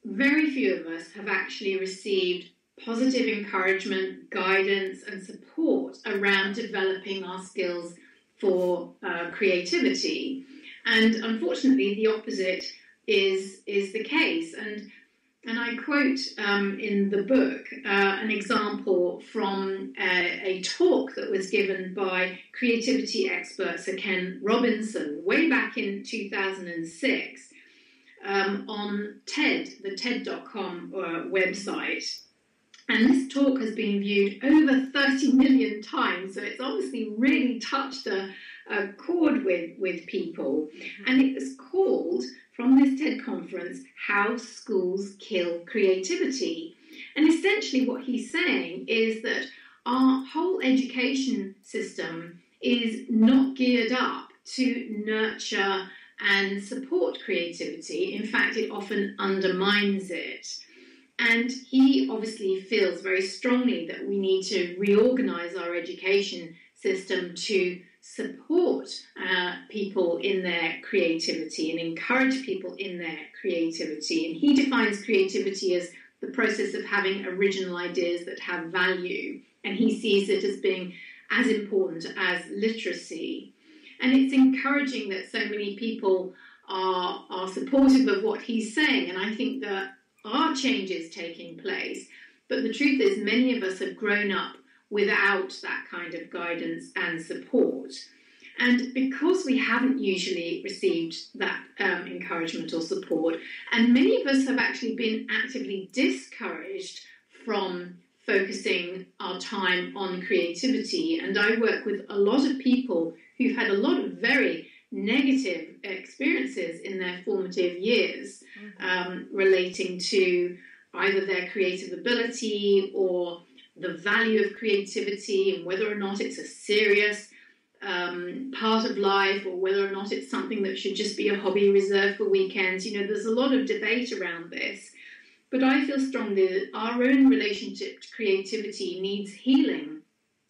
very few of us have actually received positive encouragement, guidance, and support around developing our skills for uh, creativity. And unfortunately, the opposite is is the case. And and I quote um, in the book uh, an example from a, a, talk that was given by creativity expert Sir Ken Robinson way back in 2006 um, on TED, the TED.com uh, website. And this talk has been viewed over 30 million times, so it's obviously really touched a, a chord with, with people. Mm-hmm. And it was called, from this TED conference, How Schools Kill Creativity. And essentially, what he's saying is that our whole education system is not geared up to nurture and support creativity. In fact, it often undermines it. And he obviously feels very strongly that we need to reorganize our education system to support uh, people in their creativity and encourage people in their creativity. And he defines creativity as the process of having original ideas that have value. And he sees it as being as important as literacy. And it's encouraging that so many people are, are supportive of what he's saying. And I think that are changes taking place. But the truth is, many of us have grown up without that kind of guidance and support. And because we haven't usually received that um, encouragement or support, and many of us have actually been actively discouraged from focusing our time on creativity. And I work with a lot of people who've had a lot of very negative experiences in their formative years mm-hmm. um, relating to either their creative ability or the value of creativity and whether or not it's a serious um, part of life or whether or not it's something that should just be a hobby reserved for weekends. You know, there's a lot of debate around this. But I feel strongly that our own relationship to creativity needs healing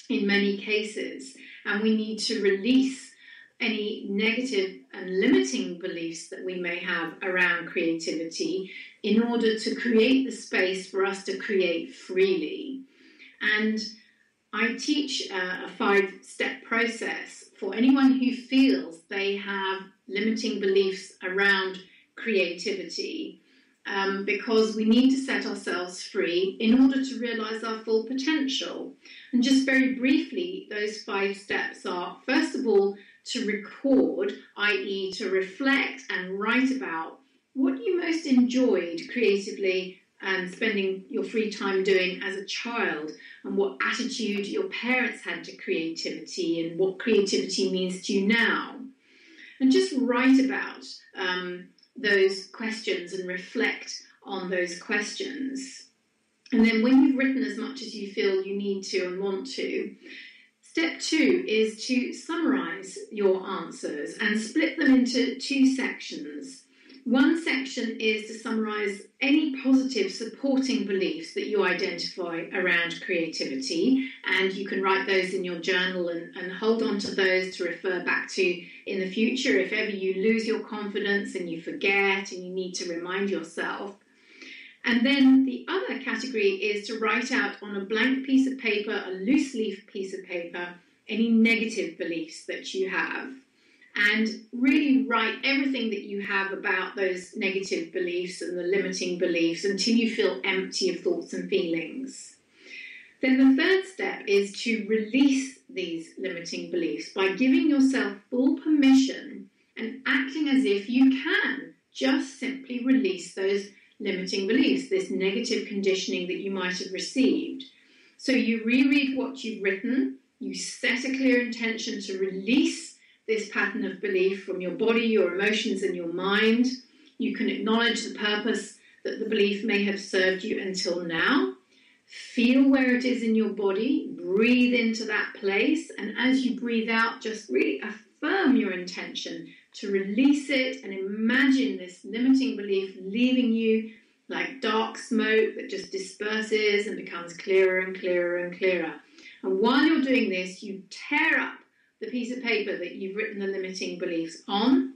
in many cases, and we need to release any negative and limiting beliefs that we may have around creativity in order to create the space for us to create freely. And I teach uh, a five step process for anyone who feels they have limiting beliefs around creativity. Um, because we need to set ourselves free in order to realize our full potential. And just very briefly, those five steps are first of all, to record, i.e., to reflect and write about what you most enjoyed creatively and spending your free time doing as a child, and what attitude your parents had to creativity, and what creativity means to you now. And just write about um, those questions and reflect on those questions. And then, when you've written as much as you feel you need to and want to, Step two is to summarize your answers and split them into two sections. One section is to summarize any positive supporting beliefs that you identify around creativity, and you can write those in your journal and, and hold on to those to refer back to in the future if ever you lose your confidence and you forget and you need to remind yourself. And then the other category is to write out on a blank piece of paper, a loose leaf piece of paper, any negative beliefs that you have and really write everything that you have about those negative beliefs and the limiting beliefs until you feel empty of thoughts and feelings. Then the third step is to release these limiting beliefs by giving yourself full permission and acting as if you can just simply release those limiting beliefs, this negative conditioning that you might have received. So you reread what you've written, you set a clear intention to release this pattern of belief from your body, your emotions, and your mind. You can acknowledge the purpose that the belief may have served you until now. Feel where it is in your body, breathe into that place, and as you breathe out, just really affirm your intention to release it and imagine this limiting belief leaving you like dark smoke that just disperses and becomes clearer and clearer and clearer. And while you're doing this, you tear up the piece of paper that you've written the limiting beliefs on.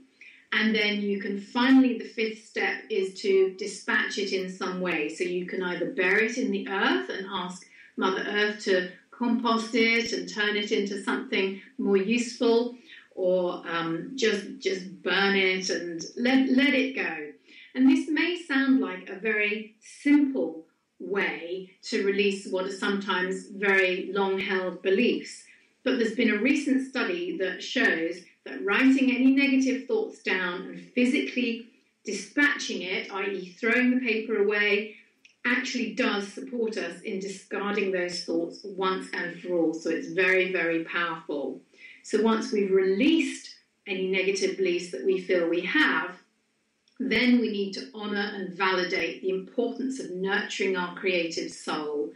And then you can finally, the fifth step is to dispatch it in some way. So you can either bury it in the earth and ask Mother Earth to compost it and turn it into something more useful, or um, just just burn it and let let it go. And this may sound like a very simple way to release what are sometimes very long held beliefs. But there's been a recent study that shows that writing any negative thoughts down and physically dispatching it, i.e., throwing the paper away, actually does support us in discarding those thoughts once and for all. So it's very, very powerful. So once we've released any negative beliefs that we feel we have, then we need to honour and validate the importance of nurturing our creative soul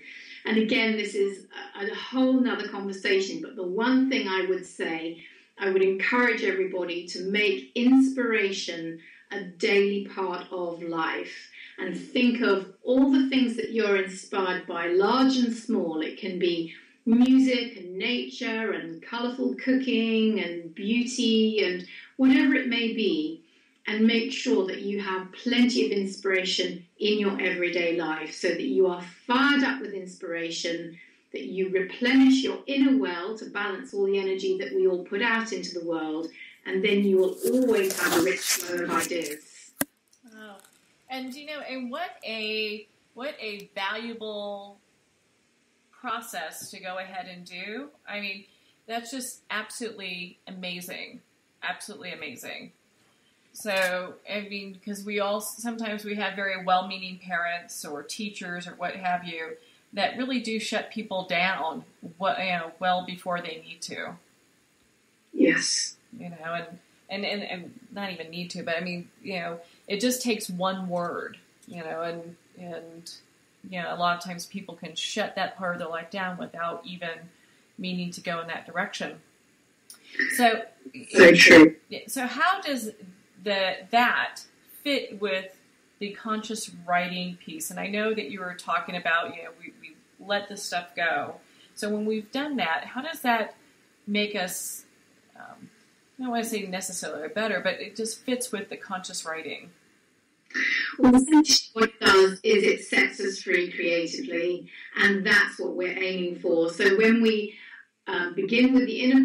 and again, this is a, a whole nother conversation, but the one thing I would say, I would encourage everybody to make inspiration a daily part of life and think of all the things that you're inspired by, large and small. It can be music and nature and colourful cooking and beauty and whatever it may be and make sure that you have plenty of inspiration in your everyday life so that you are fired up with inspiration, that you replenish your inner well to balance all the energy that we all put out into the world, and then you will always have a rich flow of ideas. Oh, and you know, and what a what a valuable process to go ahead and do. I mean, that's just absolutely amazing. Absolutely amazing. So, I mean, because we all sometimes we have very well meaning parents or teachers or what have you that really do shut people down what you know well before they need to. Yes. You know, and, and, and, and not even need to, but I mean, you know, it just takes one word, you know, and and you know, a lot of times people can shut that part of their life down without even meaning to go in that direction. So, so true. So, how does that that fit with the conscious writing piece. And I know that you were talking about, you know, we, we let this stuff go. So when we've done that, how does that make us, um, I don't want to say necessarily better, but it just fits with the conscious writing? Well, essentially, what it does is it sets us free creatively, and that's what we're aiming for. So when we um, begin with the inner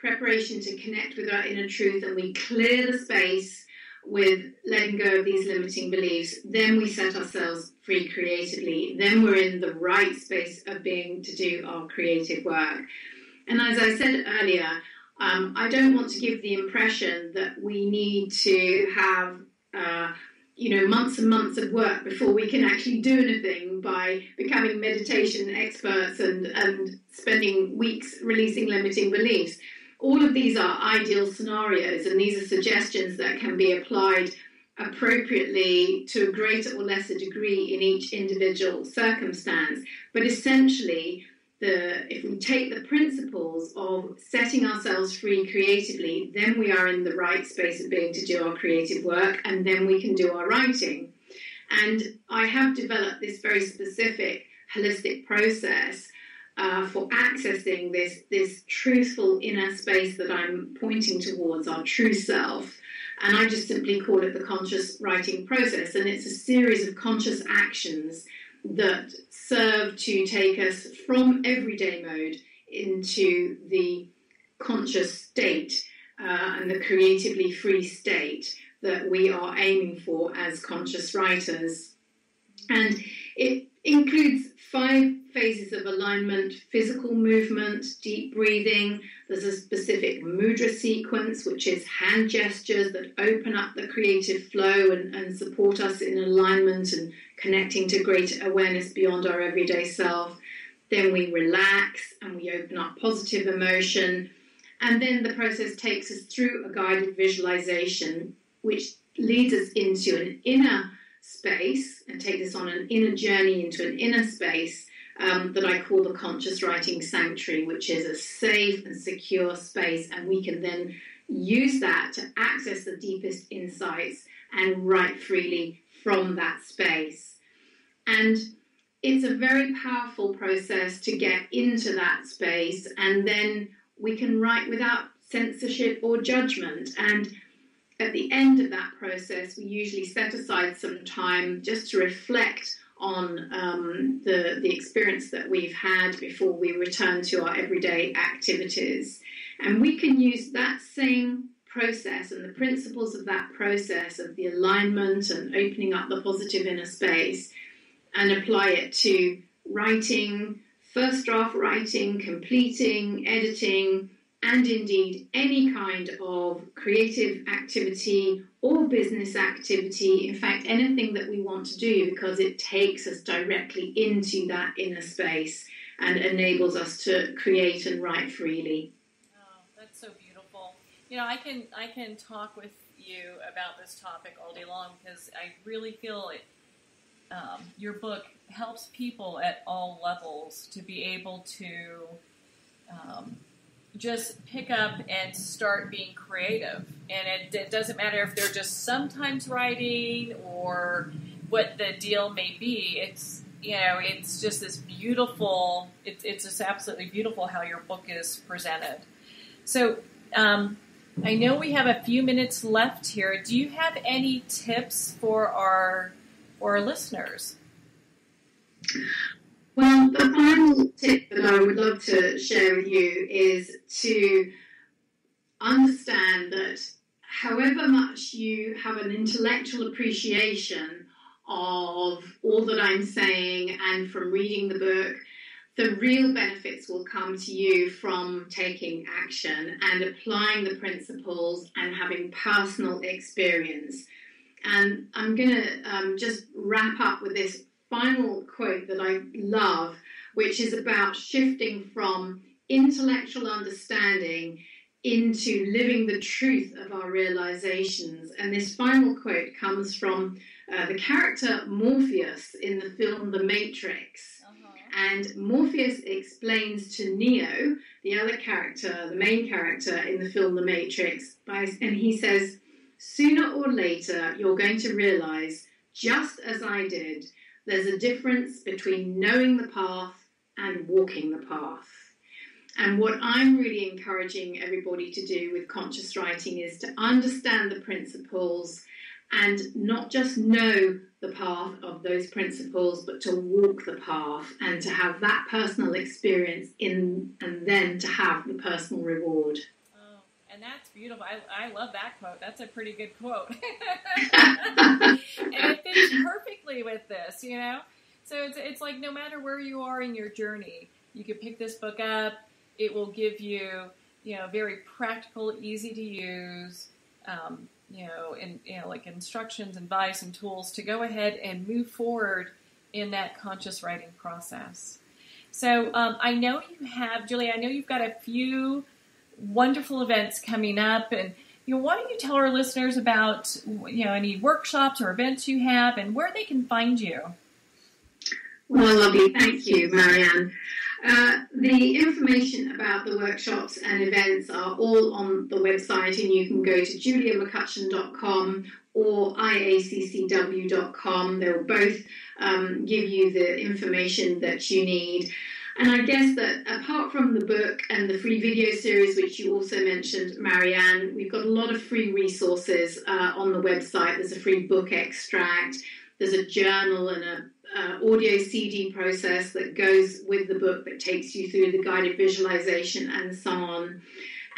preparation to connect with our inner truth and we clear the space with letting go of these limiting beliefs, then we set ourselves free creatively. Then we're in the right space of being to do our creative work. And as I said earlier, um, I don't want to give the impression that we need to have, uh, you know, months and months of work before we can actually do anything by becoming meditation experts and, and spending weeks releasing limiting beliefs all of these are ideal scenarios, and these are suggestions that can be applied appropriately to a greater or lesser degree in each individual circumstance. But essentially, the if we take the principles of setting ourselves free creatively, then we are in the right space of being to do our creative work, and then we can do our writing. And I have developed this very specific holistic process uh, for accessing this this truthful inner space that I'm pointing towards, our true self. And I just simply call it the conscious writing process. And it's a series of conscious actions that serve to take us from everyday mode into the conscious state uh, and the creatively free state that we are aiming for as conscious writers. And it includes five phases of alignment physical movement, deep breathing. There's a specific mudra sequence, which is hand gestures that open up the creative flow and, and support us in alignment and connecting to greater awareness beyond our everyday self. Then we relax and we open up positive emotion. And then the process takes us through a guided visualization, which leads us into an inner space and take this on an inner journey into an inner space um, that I call the conscious writing sanctuary, which is a safe and secure space. And we can then use that to access the deepest insights and write freely from that space. And it's a very powerful process to get into that space, and then we can write without censorship or judgment. And at the end of that process, we usually set aside some time just to reflect on um, the, the experience that we've had before we return to our everyday activities. And we can use that same process and the principles of that process of the alignment and opening up the positive inner space and apply it to writing, first draft writing, completing, editing, and indeed any kind of creative activity or business activity, in fact, anything that we want to do, because it takes us directly into that inner space and enables us to create and write freely. Oh, that's so beautiful. You know, I can I can talk with you about this topic all day long because I really feel it. Um, your book helps people at all levels to be able to um, just pick up and start being creative. And it, it, doesn't matter if they're just sometimes writing or what the deal may be. It's you know, it's just this beautiful. It's it's just absolutely beautiful how your book is presented. So. Um, I know we have a few minutes left here. Do you have any tips for our for our listeners? Well, the final tip that I would love to share with you is to understand that however much you have an intellectual appreciation of all that I'm saying and from reading the book, the real benefits will come to you from taking action and applying the principles and having personal experience. And I'm going to um, just wrap up with this final quote that I love, which is about shifting from intellectual understanding into living the truth of our realizations. And this final quote comes from uh, the character Morpheus in the film The Matrix. Uh-huh. And Morpheus explains to Neo, the other character, the main character in the film The Matrix, by, and he says, Sooner or later, you're going to realize, just as I did, there's a difference between knowing the path and walking the path. And what I'm really encouraging everybody to do with conscious writing is to understand the principles and not just know the path of those principles, but to walk the path and to have that personal experience in, and then to have the personal reward. Beautiful. I, I love that quote. That's a pretty good quote. *laughs* and it *laughs* fits perfectly with this, you know? So it's, it's like no matter where you are in your journey, you can pick this book up. It will give you, you know, very practical, easy to use, um, you know, and you know, like instructions, advice, and tools to go ahead and move forward in that conscious writing process. So um, I know you have, Julie. I know you've got a few wonderful events coming up and you know, why don't you tell our listeners about you know any workshops or events you have and where they can find you? Well, lovely. Thank you, Marianne. Uh, the information about the workshops and events are all on the website, and you can go to juliamccutchen.com or iaccw.com. They will both um, give you the information that you need. And I guess that apart from the book and the free video series, which you also mentioned, Marianne, we've got a lot of free resources uh, on the website. There's a free book extract, there's a journal and a uh, audio CD process that goes with the book that takes you through the guided visualization and so on.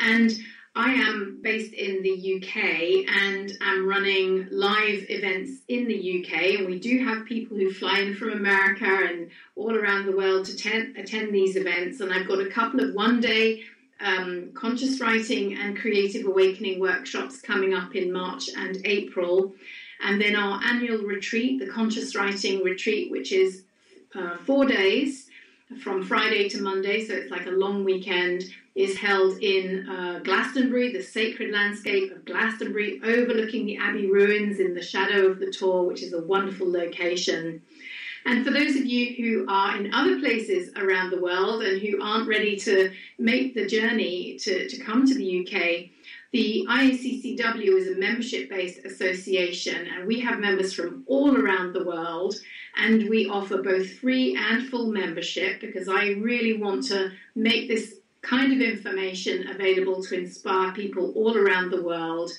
And I am based in the UK and am running live events in the UK. And we do have people who fly in from America and all around the world to ten- attend these events. And I've got a couple of one day um, conscious writing and creative awakening workshops coming up in March and April. And then our annual retreat, the conscious writing retreat, which is uh, four days from Friday to Monday, so it's like a long weekend, is held in uh, Glastonbury, the sacred landscape of Glastonbury, overlooking the Abbey ruins in the shadow of the Tor, which is a wonderful location. And for those of you who are in other places around the world and who aren't ready to make the journey to, to come to the UK, the IACCW is a membership based association, and we have members from all around the world. And we offer both free and full membership because I really want to make this kind of information available to inspire people all around the world.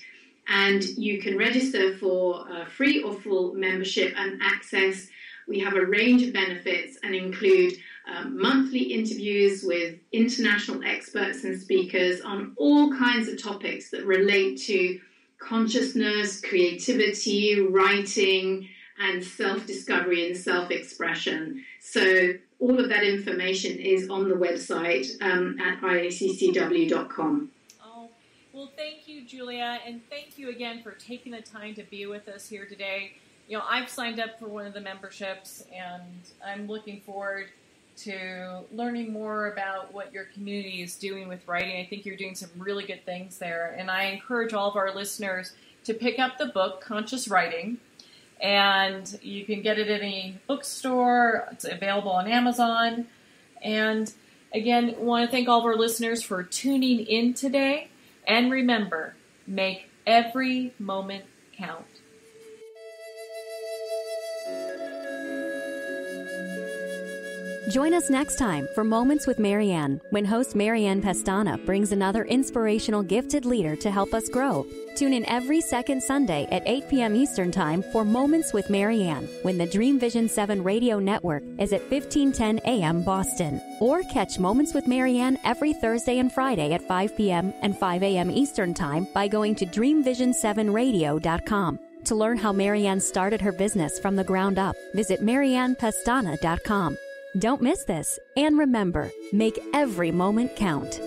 And you can register for free or full membership and access. We have a range of benefits and include um, monthly interviews with international experts and speakers on all kinds of topics that relate to consciousness, creativity, writing, and self discovery and self expression. So, all of that information is on the website um, at iaccw.com. Oh, well, thank you, Julia, and thank you again for taking the time to be with us here today. You know, I've signed up for one of the memberships, and I'm looking forward to learning more about what your community is doing with writing. I think you're doing some really good things there. And I encourage all of our listeners to pick up the book, Conscious Writing. And you can get it at any bookstore, it's available on Amazon. And again, want to thank all of our listeners for tuning in today. And remember, make every moment count. Join us next time for Moments with Marianne when host Marianne Pestana brings another inspirational gifted leader to help us grow. Tune in every second Sunday at 8 p.m. Eastern Time for Moments with Marianne when the Dream Vision 7 radio network is at 1510 a.m. Boston. Or catch Moments with Marianne every Thursday and Friday at 5 p.m. and 5 a.m. Eastern Time by going to dreamvision7radio.com. To learn how Marianne started her business from the ground up, visit mariannepestana.com. Don't miss this. And remember, make every moment count.